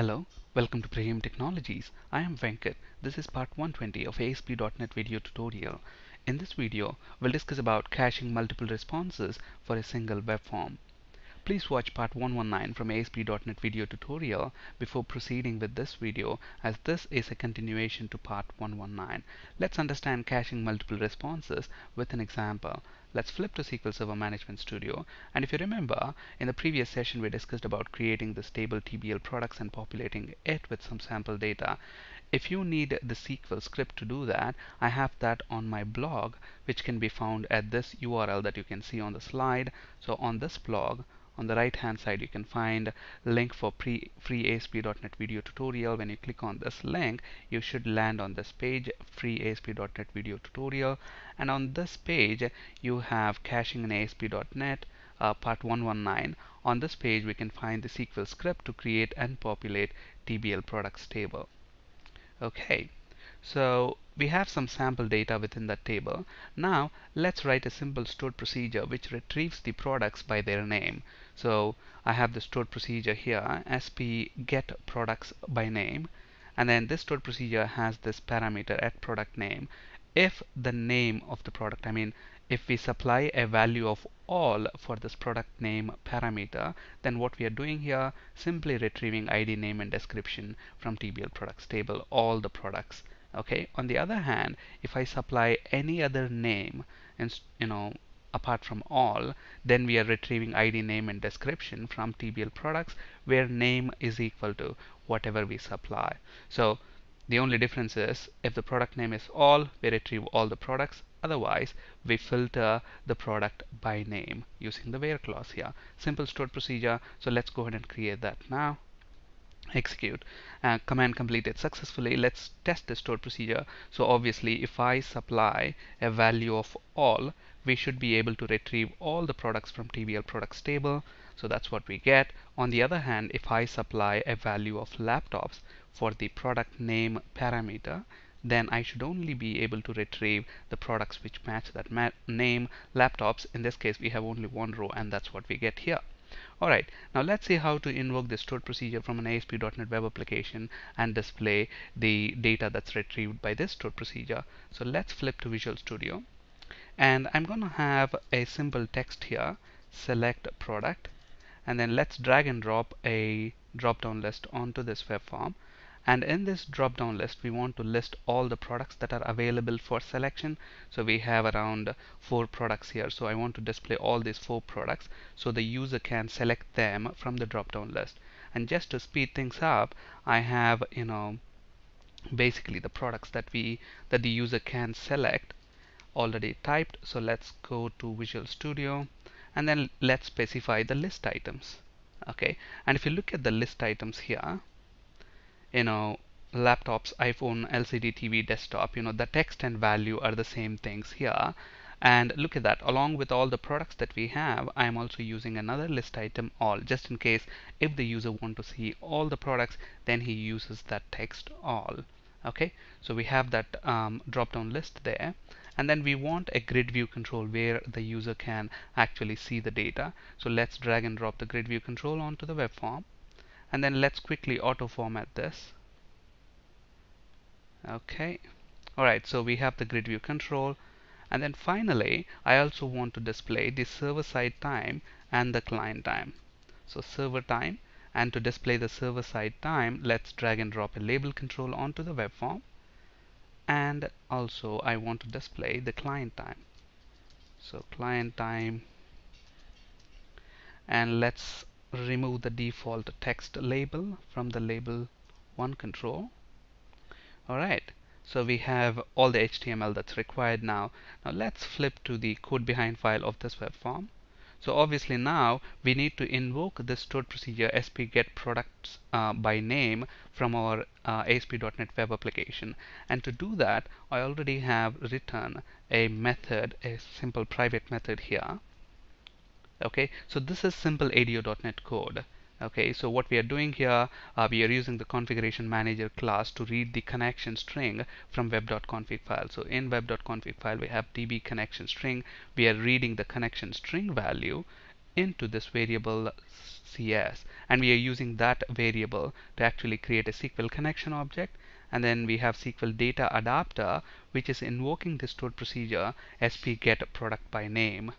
Hello, welcome to Pragim Technologies. I am Venkat. This is part 120 of ASP.NET video tutorial. In this video, we'll discuss about caching multiple responses for a single web form. Please watch part 119 from ASP.NET video tutorial before proceeding with this video as this is a continuation to part 119. Let's understand caching multiple responses with an example. Let's flip to SQL Server Management Studio and if you remember in the previous session we discussed about creating this table TBL products and populating it with some sample data. If you need the SQL script to do that, I have that on my blog which can be found at this URL that you can see on the slide. So on this blog on the right hand side you can find link for pre free ASP.NET video tutorial when you click on this link you should land on this page free ASP.NET video tutorial and on this page you have caching in ASP.NET uh, part 119 on this page we can find the SQL script to create and populate TBL products table okay so we have some sample data within that table. Now let's write a simple stored procedure which retrieves the products by their name. So I have the stored procedure here sp get products by name. And then this stored procedure has this parameter at product name. If the name of the product, I mean if we supply a value of all for this product name parameter then what we are doing here simply retrieving id name and description from tbl products table all the products. Okay? On the other hand if I supply any other name and you know apart from all then we are retrieving ID name and description from TBL products where name is equal to whatever we supply. So the only difference is if the product name is all we retrieve all the products. Otherwise we filter the product by name using the where clause here. Simple stored procedure. So let's go ahead and create that now. Execute. Uh, command completed successfully. Let's test the stored procedure. So obviously if I supply a value of all we should be able to retrieve all the products from TBL products table. So that's what we get. On the other hand if I supply a value of laptops for the product name parameter then I should only be able to retrieve the products which match that ma name laptops. In this case we have only one row and that's what we get here. Alright, now let's see how to invoke the stored procedure from an ASP.NET Web application and display the data that's retrieved by this stored procedure. So let's flip to Visual Studio and I'm going to have a simple text here. Select product. And then let's drag and drop a drop down list onto this web form. And in this drop down list we want to list all the products that are available for selection. So we have around four products here. So I want to display all these four products so the user can select them from the drop down list. And just to speed things up I have you know basically the products that we that the user can select already typed so let's go to Visual Studio and then let's specify the list items okay? And if you look at the list items here you know laptops iphone lcd tv desktop you know the text and value are the same things here. And look at that along with all the products that we have I am also using another list item all just in case if the user want to see all the products then he uses that text all okay? So we have that um, drop down list there and then we want a grid view control where the user can actually see the data. So let's drag and drop the grid view control onto the web form. And then let's quickly auto format this. Okay. Alright so we have the grid view control. And then finally I also want to display the server side time and the client time. So server time. And to display the server side time let's drag and drop a label control onto the web form and also I want to display the client time. So client time and let's remove the default text label from the label 1 control. Alright so we have all the HTML that's required now. Now let's flip to the code behind file of this web form so obviously now we need to invoke the stored procedure sp-get products uh, by name from our uh, ASP.NET web application. And to do that, I already have written a method, a simple private method here. Okay? So this is simple ADO.NET code okay so what we are doing here uh, we are using the configuration manager class to read the connection string from web.config file. So in web.config file we have db connection string. We are reading the connection string value into this variable CS and we are using that variable to actually create a SQL connection object. And then we have SQL data adapter which is invoking the stored procedure sp get product by name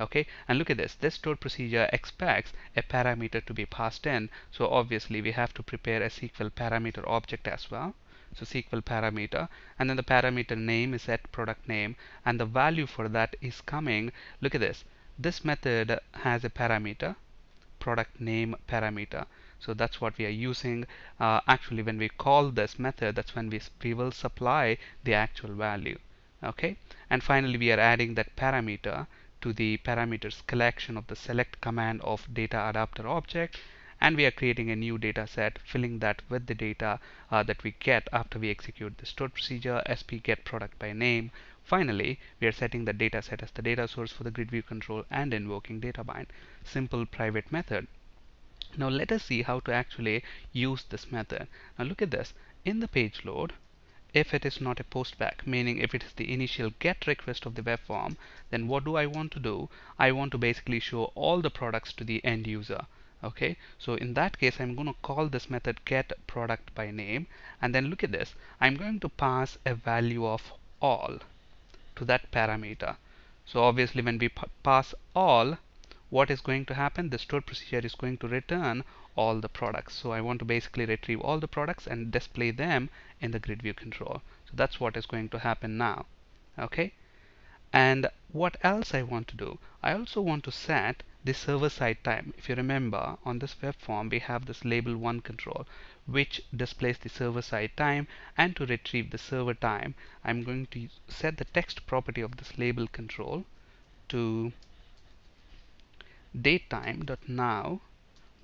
okay? And look at this. This stored procedure expects a parameter to be passed in. So obviously we have to prepare a SQL parameter object as well. So SQL parameter. And then the parameter name is set product name. And the value for that is coming. Look at this. This method has a parameter. Product name parameter. So that's what we are using. Uh, actually when we call this method that's when we, we will supply the actual value. Okay? And finally we are adding that parameter to the parameters collection of the select command of data adapter object and we are creating a new data set filling that with the data uh, that we get after we execute the stored procedure sp get product by name finally we are setting the data set as the data source for the grid view control and invoking data bind simple private method now let us see how to actually use this method. Now look at this. In the page load, if it is not a postback, meaning if it is the initial get request of the web form, then what do I want to do? I want to basically show all the products to the end user. Okay, so in that case, I'm going to call this method get product by name. And then look at this. I'm going to pass a value of all to that parameter. So obviously when we pass all, what is going to happen the stored procedure is going to return all the products. So I want to basically retrieve all the products and display them in the grid view control. So that's what is going to happen now okay? And what else I want to do? I also want to set the server side time. If you remember on this web form we have this label 1 control which displays the server side time and to retrieve the server time I'm going to set the text property of this label control to datetime.now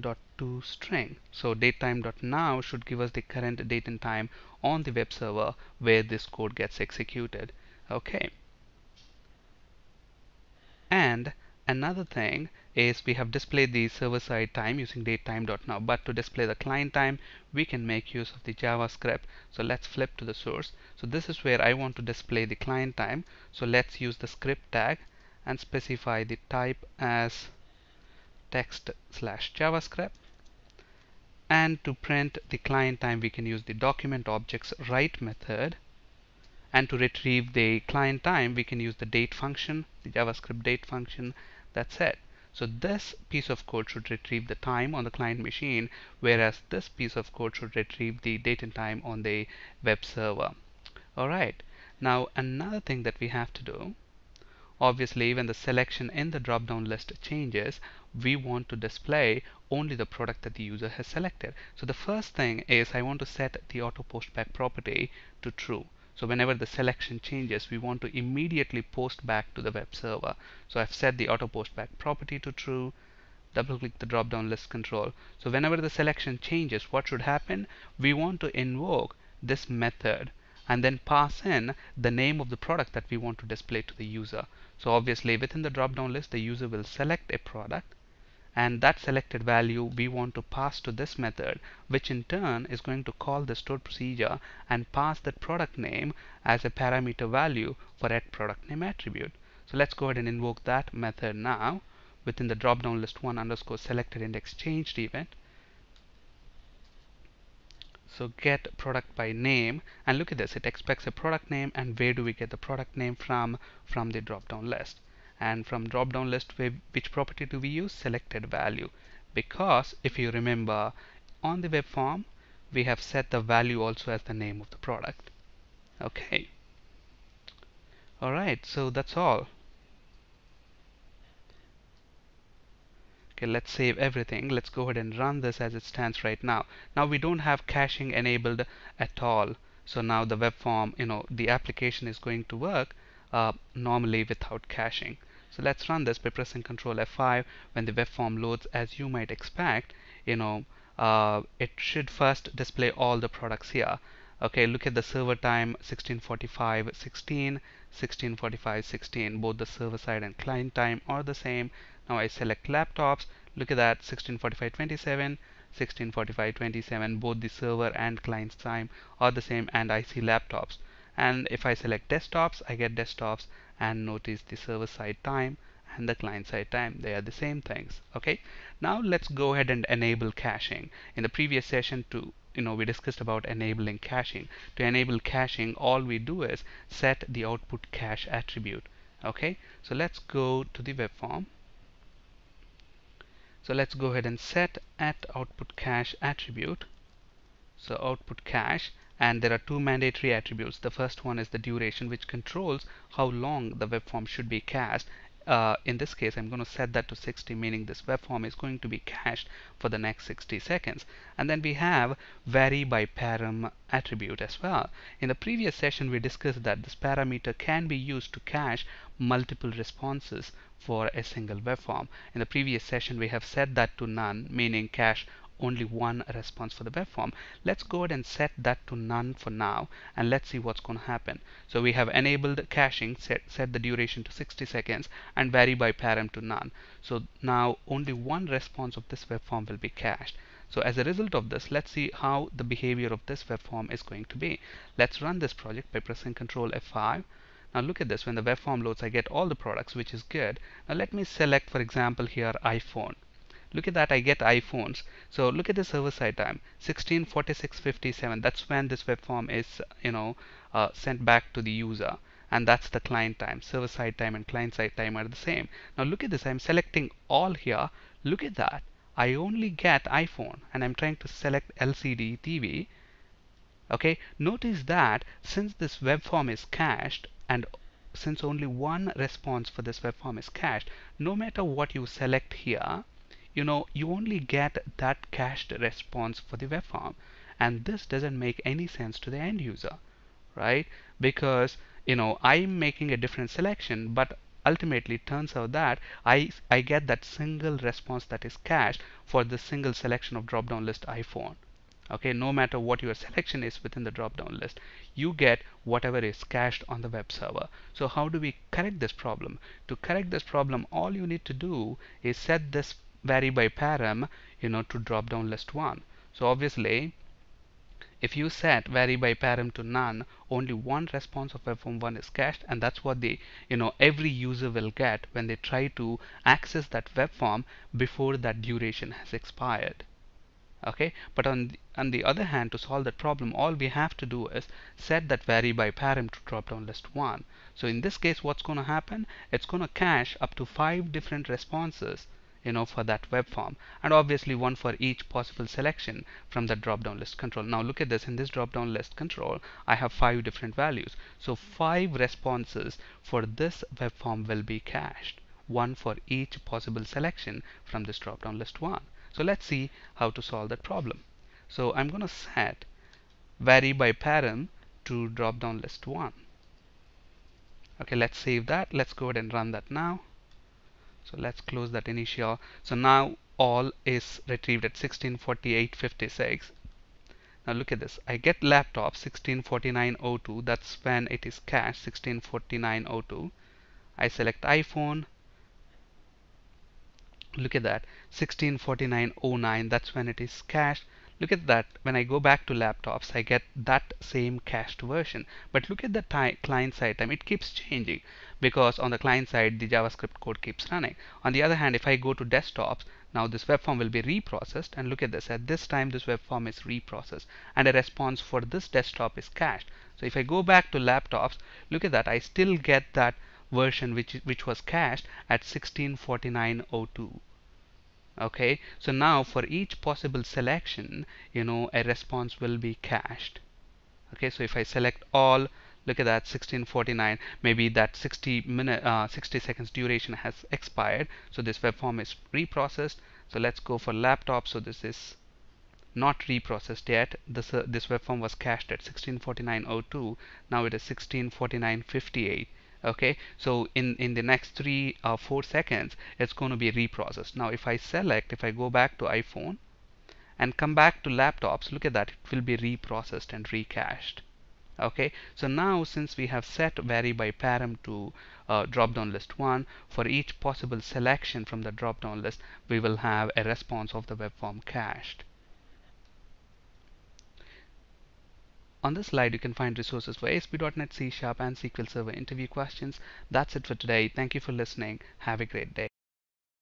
dot to string. So datetime.now should give us the current date and time on the web server where this code gets executed. Okay. And another thing is we have displayed the server side time using datetime.now but to display the client time we can make use of the javascript. So let's flip to the source. So this is where I want to display the client time. So let's use the script tag and specify the type as text slash javascript. And to print the client time we can use the document objects write method. And to retrieve the client time we can use the date function the javascript date function. That's it. So this piece of code should retrieve the time on the client machine whereas this piece of code should retrieve the date and time on the web server. Alright now another thing that we have to do Obviously, when the selection in the drop-down list changes, we want to display only the product that the user has selected. So the first thing is I want to set the auto post back property to true. So whenever the selection changes, we want to immediately post back to the web server. So I've set the auto post back property to true. Double click the drop down list control. So whenever the selection changes, what should happen? We want to invoke this method and then pass in the name of the product that we want to display to the user. So obviously within the drop down list the user will select a product and that selected value we want to pass to this method which in turn is going to call the stored procedure and pass that product name as a parameter value for that product name attribute. So let's go ahead and invoke that method now within the drop down list 1 underscore selected index changed event so get product by name and look at this it expects a product name and where do we get the product name from? From the drop down list. And from drop down list we which property do we use? Selected value. Because if you remember on the web form we have set the value also as the name of the product. Okay. Alright so that's all Okay, let's save everything. Let's go ahead and run this as it stands right now. Now we don't have caching enabled at all. So now the web form, you know, the application is going to work uh, normally without caching. So let's run this by pressing Control F5 when the web form loads as you might expect. You know, uh, it should first display all the products here. Okay, look at the server time 1645 16 1645 16 both the server side and client time are the same now I select laptops. Look at that 1645 27 1645 27 both the server and client time are the same and I see laptops. And if I select desktops I get desktops and notice the server side time and the client side time. They are the same things okay? Now let's go ahead and enable caching. In the previous session to you know we discussed about enabling caching. To enable caching all we do is set the output cache attribute okay? So let's go to the web form so let's go ahead and set at output cache attribute. So output cache and there are two mandatory attributes. The first one is the duration which controls how long the web form should be cached uh, in this case I'm going to set that to 60 meaning this web form is going to be cached for the next 60 seconds. And then we have vary by param attribute as well. In the previous session we discussed that this parameter can be used to cache multiple responses for a single web form. In the previous session we have set that to none meaning cache only one response for the web form. Let's go ahead and set that to none for now and let's see what's going to happen. So we have enabled caching, set, set the duration to 60 seconds and vary by param to none. So now only one response of this web form will be cached. So as a result of this, let's see how the behavior of this web form is going to be. Let's run this project by pressing Ctrl F5. Now look at this, when the web form loads, I get all the products, which is good. Now let me select, for example, here iPhone look at that I get iPhones. So look at the server side time 164657 that's when this web form is you know uh, sent back to the user. And that's the client time. Server side time and client side time are the same. Now look at this I'm selecting all here. Look at that. I only get iPhone and I'm trying to select LCD TV okay? Notice that since this web form is cached and since only one response for this web form is cached no matter what you select here you know you only get that cached response for the web form and this doesn't make any sense to the end user right? Because you know I'm making a different selection but ultimately turns out that I, I get that single response that is cached for the single selection of drop down list iPhone. Okay no matter what your selection is within the drop down list you get whatever is cached on the web server. So how do we correct this problem? To correct this problem all you need to do is set this vary by param you know to drop down list 1 so obviously if you set vary by param to none only one response of webform 1 is cached and that's what the you know every user will get when they try to access that web form before that duration has expired. Okay? But on the, on the other hand to solve that problem all we have to do is set that vary by param to drop down list 1 so in this case what's going to happen? It's going to cache up to five different responses you know for that web form and obviously one for each possible selection from the drop down list control. Now look at this. In this drop down list control I have five different values. So five responses for this web form will be cached. One for each possible selection from this drop down list one. So let's see how to solve that problem. So I'm gonna set vary by param to drop down list one. Okay let's save that. Let's go ahead and run that now so let's close that initial. So now all is retrieved at 1648.56 now look at this. I get laptop 1649.02 that's when it is cached 1649.02 I select iPhone. Look at that. 1649.09 that's when it is cached look at that. When I go back to laptops I get that same cached version. But look at the client side time. It keeps changing because on the client side the JavaScript code keeps running. On the other hand if I go to desktops now this web form will be reprocessed. And look at this. At this time this web form is reprocessed. And a response for this desktop is cached. So if I go back to laptops look at that. I still get that version which which was cached at 1649.02 okay? So now for each possible selection you know a response will be cached. Okay? So if I select all look at that 1649 maybe that 60 minute uh, 60 seconds duration has expired. So this web form is reprocessed. So let's go for laptop. So this is not reprocessed yet. This uh, this web form was cached at 1649.02 now it is 1649.58 okay? So in in the next three or uh, four seconds it's going to be reprocessed. Now if I select if I go back to iPhone and come back to laptops look at that it will be reprocessed and recached okay? So now since we have set vary by param to uh, drop down list 1 for each possible selection from the drop down list we will have a response of the web form cached On this slide, you can find resources for ASP.NET C Sharp and SQL Server interview questions. That's it for today. Thank you for listening. Have a great day.